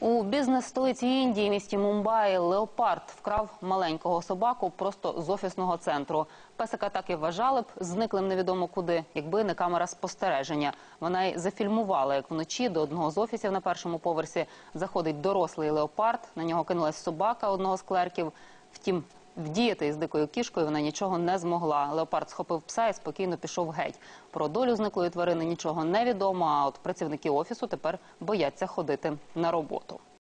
У бізнес-столиці Індії, місті Мумбаї, леопард вкрав маленького собаку просто з офісного центру. Песика так і вважали б зниклим невідомо куди, якби не камера спостереження. Вона й зафільмувала, як вночі до одного з офісів на першому поверсі заходить дорослий леопард. На нього кинулась собака одного з клерків. Втім, вдіяти із дикою кішкою вона нічого не змогла. Леопард схопив пса і спокійно пішов геть. Про долю зниклої тварини нічого не відомо. А от працівники офісу тепер бояться ходити на роботу.